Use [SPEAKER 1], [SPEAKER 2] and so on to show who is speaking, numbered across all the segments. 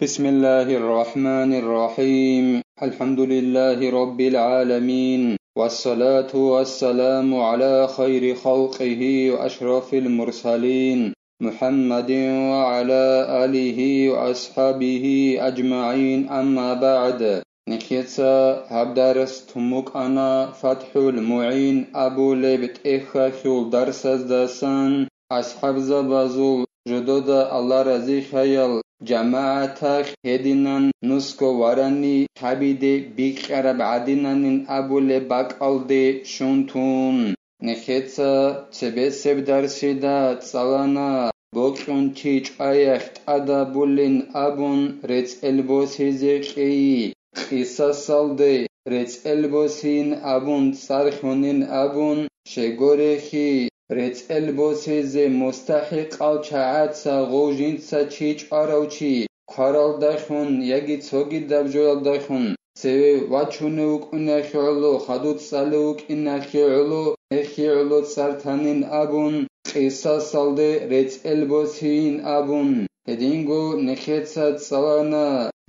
[SPEAKER 1] بسم الله الرحمن الرحيم. الحمد لله رب العالمين. والصلاة والسلام على خير خلقه وأشرف المرسلين محمد وعلى آله وأصحابه أجمعين. أما بعد نخيتسا هبدارس تموك أنا فتح المعين. أبو لبت إخاخيول درس داسان أصحاب زبازول جدودا الله رزي خيال جماعتك هدينان نسكو وراني حبيدي بيقرب عدينان أبو لباك ألدي شونتون نخيتسا تبسب درسي دا تسالانا ბოყონჩი ჭაიახ ტადაბულინ აბუნ რეც ელბოსიზე ყი ყისასალდე რეც ელბოსინ აბუნ სარხონინ აბუნ შეგორეხი რეც ელბოსიზე მუსტაჰიყალ ჩააცა ღოჟინცა ჩი ჭარავჩი ქარალდახუნ იგი ცოგი დაბჯოლდახუნ სევე ვაჩუნე უკუნახილო ხადუც სალე უკინახილო ეხილო სარტანინ აბუნ ყისასალდე რეწელბოსინ აბუნ ედინგო ნეხეცა წალანა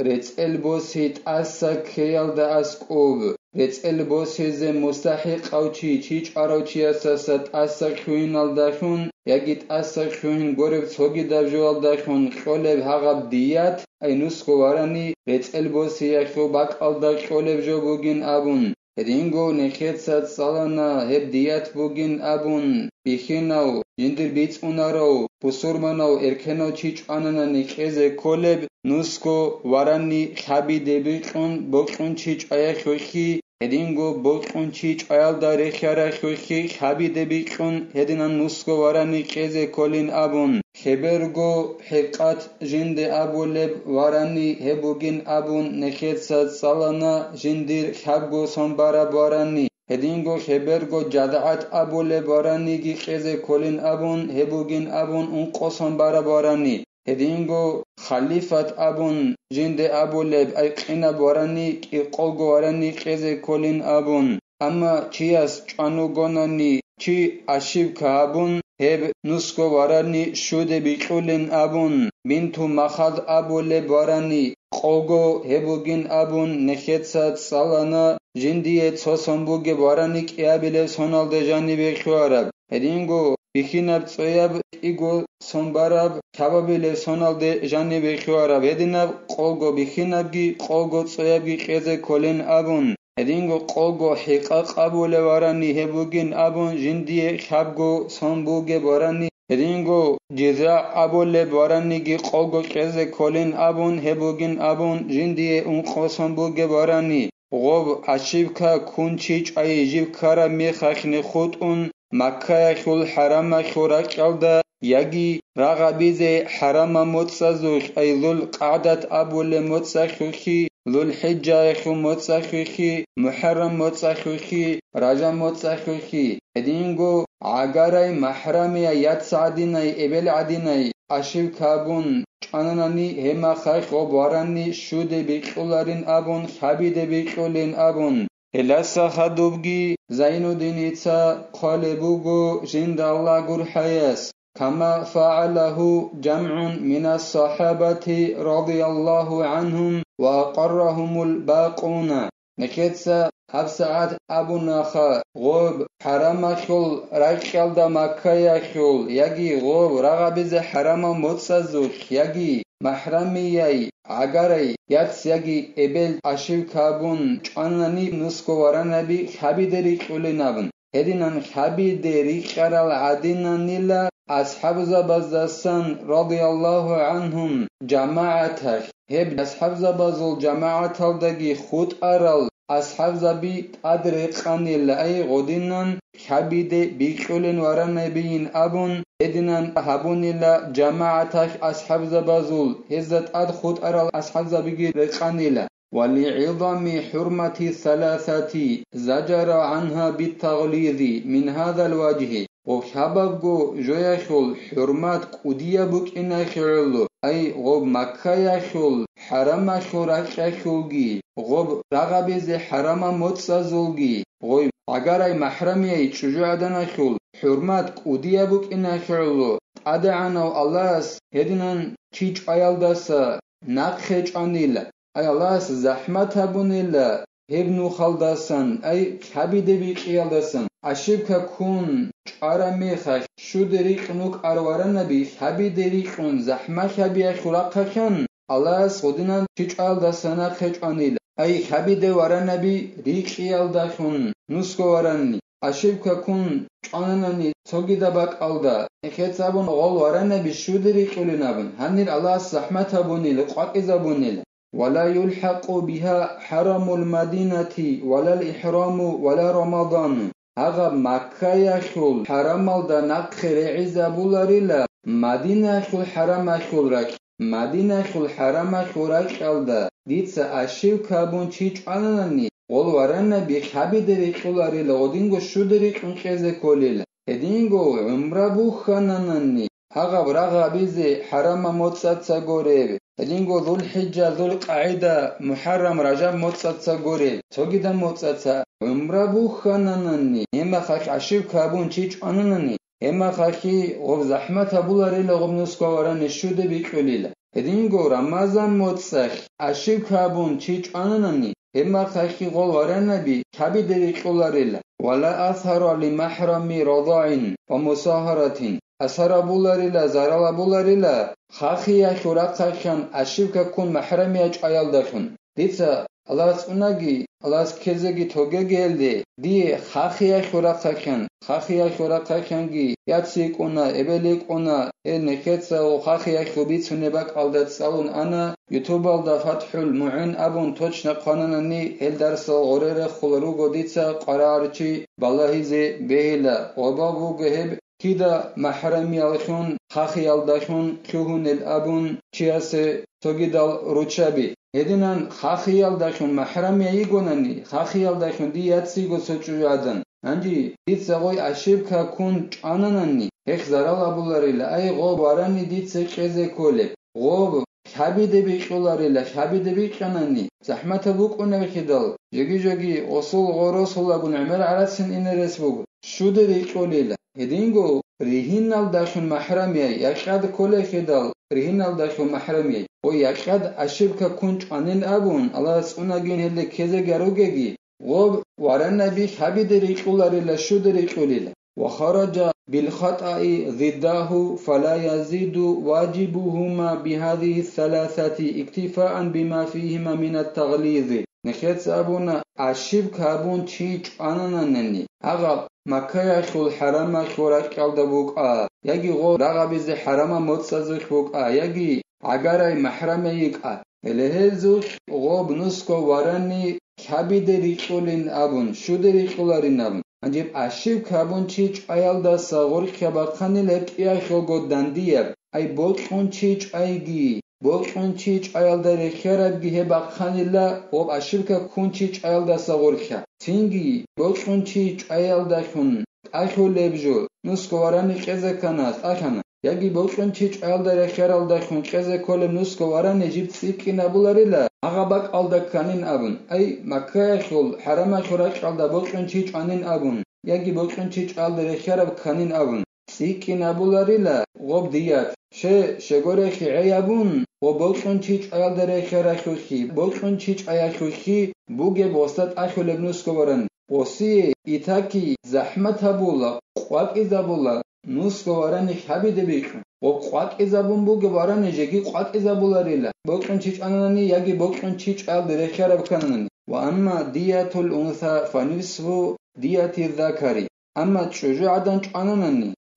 [SPEAKER 1] რეწელბოსი ტასა ქეალდა ასკობ რეწელბოსიზე მუსტაჰი ყავჩი ჩიჭარავჩი ასასა ტასა ხვინალდახუნ იგი ტასა ხვინ გორებ ცოგი დავჟვალდახუნ ყოლებ ჰაღაბ დიათ აი ნუსკო ვარანი რეწელბოსი ახო ბაკალდა ყოლებ ჟოგოგინ აბუნ რინგო ნეხეცა წალანა ჰებ დიათ ბუგინ აბუნ ბიხინაო ინდირ ბიწუნარო ბუსურმანაო ერქენო ჩიჭანანა ნიხეზე კოლებ ნუსკო ვარანი ხაბი დებიყუნ ბოყუნ ჩიჭაია ხოხი ედინგო ბოყუნჩი ჭაალდა რეხარა ხოხი ხაბი დებიყუნ ედინან ნუსკო ვარანი ყეზე კოლინ აბუნ Хеберго хӀиркьат жинди гӀябулеб варани гьебугин гӀябун нехецад цалана жиндир хӀябго сонбара барани, хӀединго хеберго жядгӀят гӀябулеб вараниги кьизи колин гӀябун гьебугин гӀябун ункъо сонбара барани, хӀединго халифат гӀябун жинди гӀябулеб гӀяйкьинаб варани кӀиркъолго варани кьизи колин гӀябун, амма чияс чӀянугонани чи гӀяшиб каабун heb nusko varani şude biqulin abun mintu mahad abule barani qogo hebugin abun nekhetsa tsalana jindiye tsosombuge barani qiyabiles honaldejani beqivarab edingo bixinab tsoyab igo sombarab kababile sonalde jani beqivarab edinab qogo bixinabgi qogo tsoyabgi qeze kolen abun წოიაბგი ყეზე კოლენ აბუნ ედინგო ყოგო ჰიყა ყაბულე ვარანი ჰებუგინ აბონ ჟინდიე ხაბგო სომბუგე ვარანი ედინგო ჯეზა აბოლე ვარანი გი ყოგო ყეზე კოლინ აბონ ჰებუგინ აბონ ჟინდიე უნ ყოსომბუგე ვარანი ღობ აშივკა კუნჩი ჭაი ჟივკარა მეხახნე ხუტუნ მაქაა ხულ ჰარამა ხურა ყალდა იაგი რაღაბიზე ჰარამა მოწაზუხ აილულ ყადათ აბულე მოწახუხი ლულჰიჯა ეხუ მოწახუხი მუჰარამ მოწახუხი რაჟა მოწახუხი ედინგო აგარაი მაჰრამია იაცადინაი ებელ ადინაი აშივ ქაბუნ ჭანანანი ჰემა ხაი ხობარანი შუდე ბიყულარინ აბუნ ხაბიდე ბიყულინ აბუნ ელასა ხადუბგი ზაინუდინიცა ყალებუგო ჟინდალლა გურჰაიას كما فعله جمع من الصحابة رضي الله عنهم وأقرهم الباقون نكتسا هفسعات أبو نخا غوب حرام خل رخل دا مكة خل يجي غوب رغبز حرام متصزوخ يجي محرميي عگري ياتس يجي إبل أشيو كابون چانني نسكو ورنبي هدينان خبيدري خرال عدينان أصحاب زبزدستان رضي الله عنهم جماعتك هب أصحاب زبزل جماعة الدقي خود أرل أصحاب زبي أدري قانيل أي غدينان خبيد بيقولن ورا نبيين أبون إدنان هبون إلا جماعتك أصحاب زبزل هزت أد خود أرل أصحاب زبي رقانيل ولعظم حرمة الثلاثة زجر عنها بالتغليظ من هذا الوجه وحببغو جويخول حرمات قدية بكنا خيرلو أي غب مكة يخول حرم خورك يخولغي غب رغبز حرم متسزولغي غب اگر ای محرمی چجو ادن خول حرمت قدیه بک این خولو ادعنا الله هدینن چیچ ایال دسا نق خچ آنیل ჭარამეხა შუდერი ყნუ ყარვარანაბი ხაბიდერი ყუნ ზაჰმახაბია ხურაყხან ალას ხოდინან ჩიჭალდასანა ხეჭანილა აი ხაბიდე ვარანაბი რიყიალდახუნ ნუსკო ვარანი. აშიფკა კუნ ჭანანანი ცოგიდაბა ყალდა ეხეცაბუნ ღოლ ვარანაბი შუდერი ყულინაბუნ ჰანირ ალას ზაჰმათაბუნილა ყვაყიზაბუნილა ولا يلحق بها حرم المدينة ولا الإحرام ولا رمضان هغه مکه یخول حرم دا نقخ رعیزا بولاريلا مدینه خول حرم خول رک مدینه خول حرم خول رک الدا دیتسا اشیو کابون چیچ آنانی قول ورن بی خبی دری خولاريلا ودینگو شو دری کنقیزه کولیلا هدینگو عمره بو خانانانی هغه برغه بیزی حرم موتساتسا گوریوی ლინგო ზულ ჰიჯა ზულ ყაიდა მუჰარრამ რაჯაბ მოწაცა გორი თოგიდა მოწაცა უმრა ბუხანანანი ემა ხახ აშივ ქაბუნ ჩიჭანანანი ემა ხახი ով ზაჰმათ აბულარი ლოგმნუს კოვარანი შუდე ბიკვლილა ლინგო რამაზან მოწახ აშივ ქაბუნ ჩიჭანანანი ემა ხახი ყოლ ვარანაბი ქაბიდერი ყოლარელა ვალა ათარო ალი მაჰრამი რადაინ ასარაბულარილა ზარალაბულარილა ხახია შურაცხახან აშივკა კუნ მაჰრამია ჭაიალდახუნ დიცა ალას უნაგი ალას ქეზეგი თოგეგელდი დი ხახია შურაცხახან ხახია შურაცხახანგი იაცი კუნა ებელი კუნა ენ ხეცა ო ხახია შუბიცუნება ყალდაცალუნ ანა იუთუბალდა ფათჰულ მუინ აბუნ თოჩნა ყანანანი ელდარსო ქიდა მაჰრემი ალხუნ, ხახი ალდახუნ, ქუჰუნ ელ-აბუნ, ჩიასე სოგიდალ რუჩაბი. ედინან ხახი ალდახუნ მაჰრემი აიგონანი, ხახი ალდახუნ დიაციგო სოჭუადან. ანჯი დიცაგოი აშებქა კუნ ჭანანანი, ეხ ზარალაბულარილა, აი ღობ არანი დიცე ყეზე ქოლე. ღობ შაბიდები იყულარელა, შაბიდები იყანანი. ზაჰმათა ლუკუნე ხიდალ, ჯეგი ჯეგი ოსულ ღოროს ჰულაგუნ ამერ არაცინ ინერეს ბუგ. შუდერი იყულილა. هدينجو ريهنال داخل محرمي يشعد كل خدال رهنال داخل محرمي ويشعد أشبك كنت أنين أبون الله سؤنا جين هلي كذا جروجي وب ورنا بيش هبي دريقولار إلا شو دريقولي وخرج بالخطأ ضده فلا يزيد واجبهما بهذه الثلاثة اكتفاء بما فيهما من التغليظ ნახეწაბუნა აშიბ-ქაბუნ ჩიი ჭვანანანი, აღალ მაქაიახულ ჰარამახურ აკьალდა ვუკӏა, იაგი ღო რაღაბიზე ჰარამა მოცაზუხ ვუკӏა, იაგი აგარაი მაჰრამე იკӏა, ელეჰეზუხ ღო ბნუსკო ვარანი ქაბიდერ იყულინ აბუნ, შუდერ იყულარინ აბუნ. ანჯებ აშიბ-ქაბუნ ჩიი ჭვაიალდასა ღორ ქაბახანილ ებკიახილ გო დანდიაბ, აი ბოჭყუნ ჩიი ჭვაიგი, ჭაიალდა რეხერად გიჰება ხანილა ობ აშივ ქუნჩი ჭაიალდა საღორ ქა თინგი ბოჭუნჩი ჭაიალდახუნ ტახოლებჟო ნუსკოვარანი ყეზეკანას ახანა яги бочунчи чалдара хералдахун кезе коле нусковаран эжипт сикинабуларила агабак алдаканин абун ай макахул харама хурак алда бочунчи чанин абун яги бочунчи чалдара хераб канин абун სიკინაბულარილა ღობდიათ შე შეგორეხი აიაბუნ ღობოჩუნჩი ჭაილდერეხი რახუხი ბოჩუნჩი ჭაიახუხი ბუგე ბოსტატ ახოლებნუსკოვარან ოსი ითაკი ზაჰმათაბულა ყვაკიზაბულა ნუსკოვარანი ხაბიდები ო ყვაკიზაბუნ ბუგე ვარანი ჟეგი ყვაკიზაბულარილა ბოჩუნჩი ჭანანი იაგი ბოჩუნჩი ჭაილდერეხი რაბქანანი وأما دية الأنثى فنصف دية الذكر أما تشجع عدن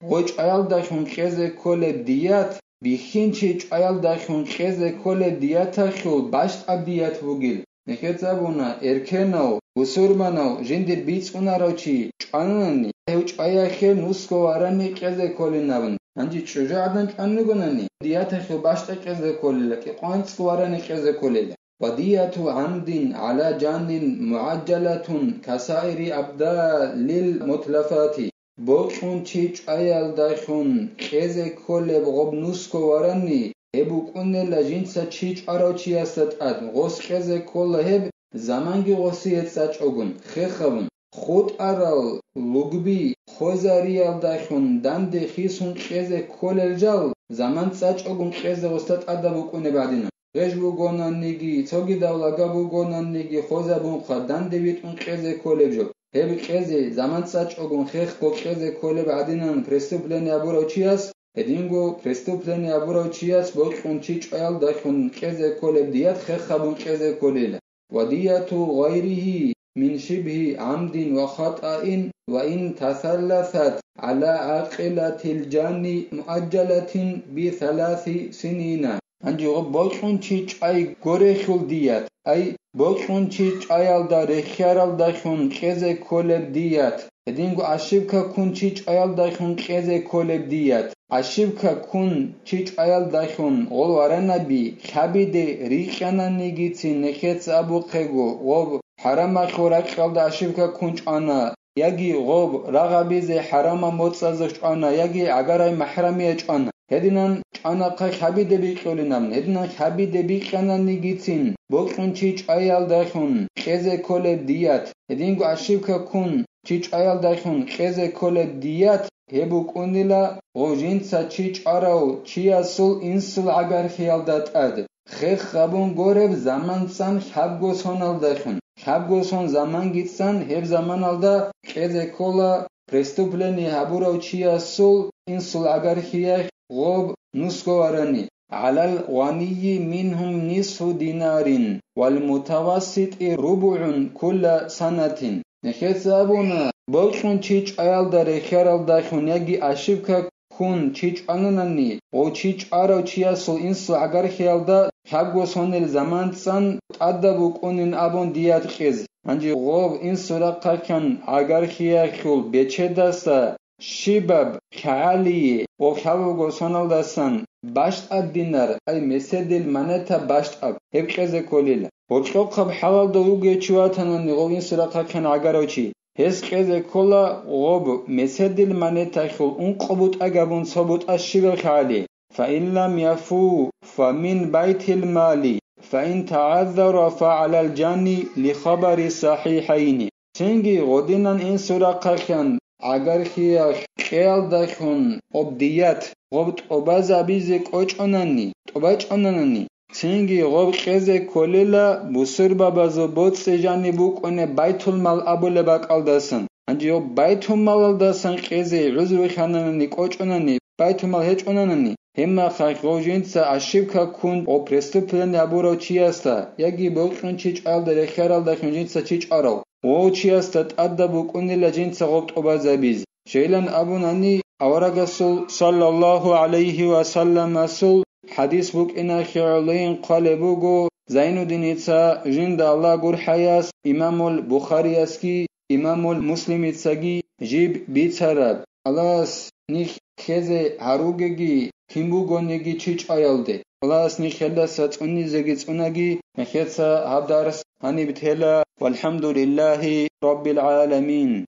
[SPEAKER 1] ჭანანანი ღოჭაილდახუნ ყეზე ქოლებდიათ ბიხინჩი ჭაილდახუნ ყეზე ქოლებდიათახილ ბაშტაბდიათ ვუგილ ნეხეცაბუნა ერქენაო უსურმანაო ჟინდირ ბიწყუნაროჩი ჭანანი ეუჭაიახე ნუსკო არანი ყეზე ქოლინავნ ანჯი ჭუჟადან ჭანუგონანი დიათახილ ბაშტა ყეზე ქოლილა კი ყვანცკო არანი ყეზე ქოლილა ودية عمد على جان معجلة كسائر أبدال المتلفات ბოყუნჩი ჭაიალდახუნ ყეზე ქოლებ ღობნუსკო ვარანი ებუ ყუნელა ჟინცა ჩიჭაროჩიასატად ღოს ყეზე ქოლებ ზამანგი ღოსი ეცაჭოგუნ ხეხავუნ ხუტარალ ლუგბი ხოზარიალდახუნ დანდე ხისუნ ყეზე ქოლელჯალ ზამან წაჭოგუნ ყეზე ღოსტატადა ბუყუნე ბადინა რეჟბუგონანიგი ცოგი დავლაგაბუგონანიგი ხოზაბუნხა დანდევიტუნ ყეზე ქოლებჯო ჰები ყეზე ზამანცაჭოგუნ ხეხ ყეზე ქოლებ ადინან პრესტუპლენი აბუროჩიას ედინგო პრესტუპლენი აბუროჩიას ბოყუნჩი ჭალ დახუნ ყეზე ქოლებ დიათ ხეხაბუნ ყეზე ქოლელა ვადიათუ ღაირიჰი من شبه عمد وخطأ وإن تثلثت على عقلة الجان مؤجلة بثلاث سنين ანჯი ო ბოჭუნჩი ჭაი გორეხულ დიათ აი ბოჭუნჩი ჭაიალდა რეხიარალდა ხუნ ყეზე ქოლებ დიათ ედინგო აშივკა ქუნჩი ჭაიალდა ხუნ ყეზე ქოლებ დიათ აშივკა ქუნ ჩი ჭაიალდა ხუნ ოლ ვარანაბი ხაბიდე რიყანანიგიცი ნეხეც აბუყეგო ობ ҳарама хӯраққалда ашивка кунчӀана яги ғоб рағабизе ҳарама моцӀаза чӀана яги агарай маҳрамия ჰედინან ჭანაყა შაბიდები იყივლინამნ, ჰედინან შაბიდები იყიანანი გიცინ, ბოკუნჩი ჭაიალდახუნ, ყეზე ქოლებ დიათ, ჰედინგუ აშივქაქუნ, ჩი ჭაიალდახუნ, ყეზე ქოლებ დიათ, ჰებუ კუნილა ღოჟინცა ჩი ჭარაო, ჩიასულ ინსულ აგარ ხიალდატად, ხეხ ხაბუნ გორებ ზამანცან შაბგოს ჰონალდახუნ, შაბგოს ჰონ ზამან გიცან, ჰებ ზამანალდა ყეზე ქოლა, პრესტუპლენი ჰაბურავ ჩიასულ ინსულ აგარ ხიახ, ღობ ნუსკოვარანი على الغني منهم نصف دينار والمتوسط ربع كل سنة نحسابنا بوشون چيچ ايال داره خيرال داخون يگي اشيبكا كون چيچ اننني او چيچ ارو چياسو انسو اگر خيال دا ჰაგოსონელ ზამანცან ტადაბუ კუნინ აბონ დიათ ხეზ ანჯი ღობ ინ სურაყაკან აგარ ხიახულ ბეჩედასა Shibab Khalil оқьалугосоналасан баштӀабдинар, гӀяй меседил мянета баштӀаб, гьебкӀезе колила. УркӀохъаб хӀялалда угечиватанани гъогинсира хъяхъен гӀягарачи. Гьес кьезе кола гъоб меседил мянетахьул ункъбутӀагабун ца бутӀас Шибаб Кьяли. فإن لم يفوا فمن بيت المال فإن تعذر فعلى الجاني لخبر صحيحين سنجي غدنا إن سرقكن აგარხიახ კეალდახონ ობდიათ ღობ ტობაზაბიზე კოჭონანი ტობაჭონანანი ცინგი ღობ ყეზე ქოლელა ბუსერბაბაზო ბოწეჟანი ბუკონე ბაითულმალ აბოლება ყალდასან ანჯი ო ბაითუმალალდასან ყეზე რუზრუხანანანი კოჭონანი ბაითუმალ ჰეჭონანანი ჰემა ხახოჟინცა აშიბქა კუნ ო პრესტუპლენ აბუროჩიასთა იაგი ბოყნჩი ჭალდა ლეხარალდა ხინჯინცა ჩიჭარო ო̄ჩიას დატა̈დდა ბუკუნილა ჯინცა̈ ღობტობა̈ზა̈ბიზ, ჟე̄ლა̈ν აბუნ ანი ავარაგასულ სალალლაჰუ ალაიჰი ვასალამასულ ჰადის ბუკინა ხიღვლი̄ნ ჴვალებუგო ზაინუდინიცა ჟინდა ალა̄გურჰაჲას იმამოლ ბუხარიას კი იმამოლ მუსლიმიცა გი ჯიბ ბიცარად ალას ნიხ ხეზე ჰარუგეგი ქიმბუგონიგი ჩიჭვაჲალდე. خلاص نخلص اتقني زي تقنقي مخيتها عبدرس هني بتهلا والحمد لله رب العالمين